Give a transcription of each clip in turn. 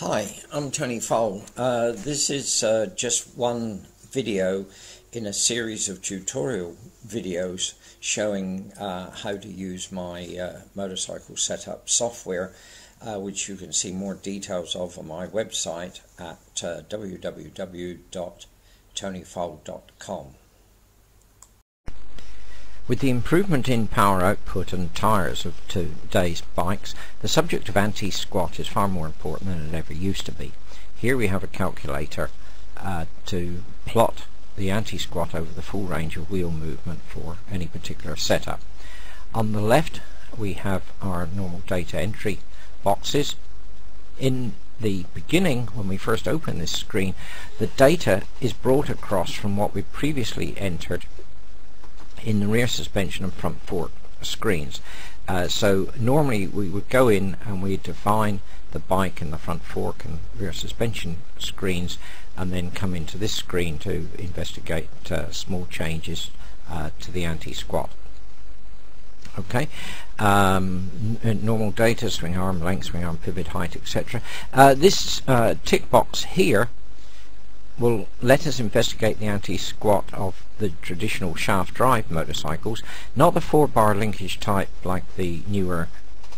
Hi, I'm Tony Foale. Uh, this is uh, just one video in a series of tutorial videos showing uh, how to use my uh, motorcycle setup software uh, which you can see more details of on my website at uh, www.tonyfoale.com. With the improvement in power output and tyres of today's bikes, the subject of anti-squat is far more important than it ever used to be. Here we have a calculator uh, to plot the anti-squat over the full range of wheel movement for any particular setup. On the left we have our normal data entry boxes. In the beginning, when we first open this screen, the data is brought across from what we previously entered in the rear suspension and front fork screens. Uh, so normally we would go in and we define the bike and the front fork and rear suspension screens and then come into this screen to investigate uh, small changes uh, to the anti-squat. Okay, um, normal data, swing arm length, swing arm pivot height, etc. Uh, this uh, tick box here will let us investigate the anti-squat of the traditional shaft drive motorcycles, not the four bar linkage type like the newer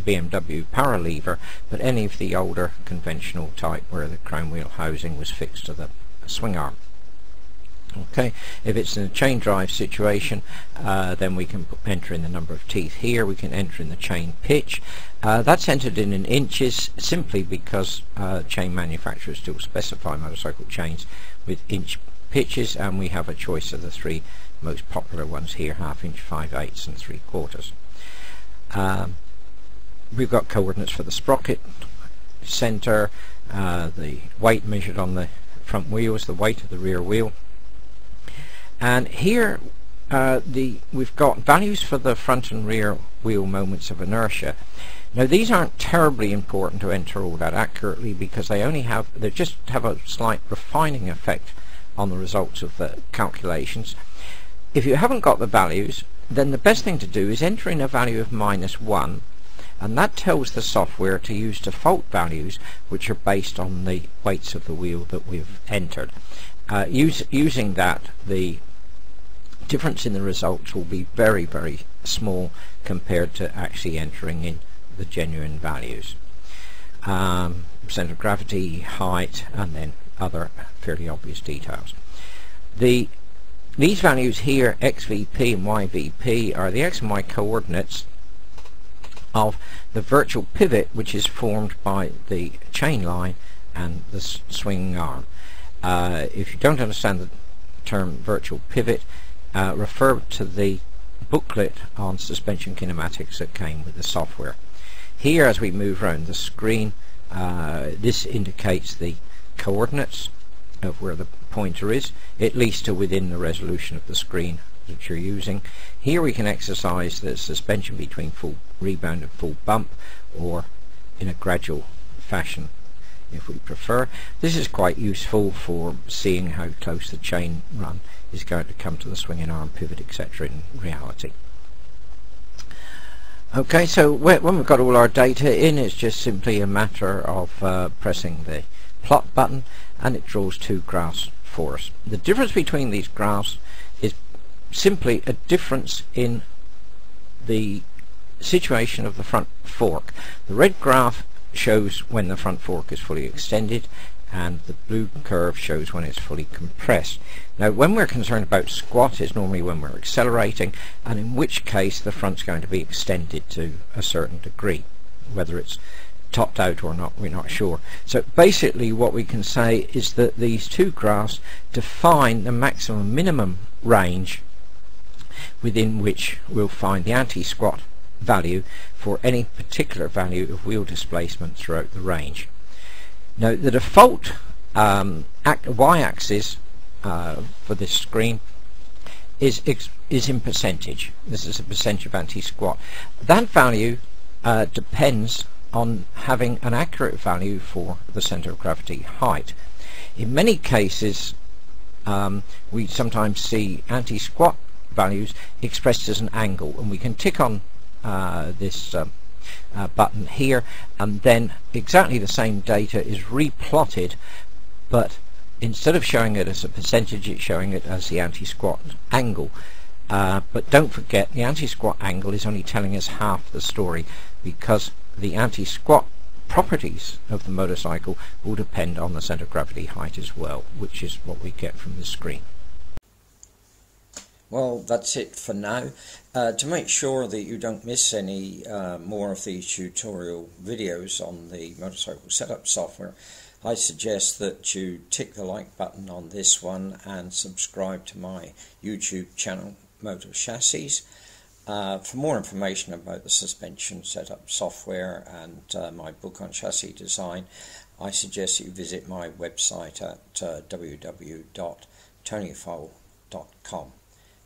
BMW Paralever, but any of the older conventional type where the crown wheel housing was fixed to the swing arm. Okay, if it's in a chain drive situation, uh, then we can enter in the number of teeth here. We can enter in the chain pitch. Uh, that's entered in in inches simply because uh, chain manufacturers still specify motorcycle chains with inch pitches, and we have a choice of the three most popular ones here: half inch, five eighths, and three quarters. Um, we've got coordinates for the sprocket, center, uh, the weight measured on the front wheels, the weight of the rear wheel and here uh, the we've got values for the front and rear wheel moments of inertia now these aren't terribly important to enter all that accurately because they only have they just have a slight refining effect on the results of the calculations if you haven't got the values then the best thing to do is enter in a value of minus 1 and that tells the software to use default values which are based on the weights of the wheel that we've entered. Uh, use, using that the difference in the results will be very very small compared to actually entering in the genuine values. Um, center of gravity height and then other fairly obvious details. The these values here xvp and yvp are the x and y coordinates of the virtual pivot which is formed by the chain line and the swing arm. Uh, if you don't understand the term virtual pivot uh, refer to the booklet on suspension kinematics that came with the software. Here as we move around the screen uh, this indicates the coordinates of where the pointer is at least to within the resolution of the screen that you're using. Here we can exercise the suspension between full rebound and full bump or in a gradual fashion if we prefer. This is quite useful for seeing how close the chain run is going to come to the swinging arm pivot etc in reality. Okay, so when we've got all our data in, it's just simply a matter of uh, pressing the plot button and it draws two graphs for us. The difference between these graphs is simply a difference in the situation of the front fork. The red graph shows when the front fork is fully extended and the blue curve shows when it's fully compressed. Now when we're concerned about squat is normally when we're accelerating and in which case the front's going to be extended to a certain degree whether it's topped out or not we're not sure. So basically what we can say is that these two graphs define the maximum minimum range within which we'll find the anti-squat value for any particular value of wheel displacement throughout the range. Now the default um, y-axis uh, for this screen is is in percentage. This is a percentage of anti-squat. That value uh, depends on having an accurate value for the center of gravity height. In many cases um, we sometimes see anti-squat values expressed as an angle and we can tick on this um, uh, button here and then exactly the same data is replotted but instead of showing it as a percentage it's showing it as the anti-squat angle uh, but don't forget the anti-squat angle is only telling us half the story because the anti-squat properties of the motorcycle will depend on the center of gravity height as well which is what we get from the screen. Well, that's it for now. Uh, to make sure that you don't miss any uh, more of these tutorial videos on the motorcycle setup software, I suggest that you tick the like button on this one and subscribe to my YouTube channel, MotoChassis. Uh, for more information about the suspension setup software and uh, my book on chassis design, I suggest you visit my website at uh, www.tonyfoale.com.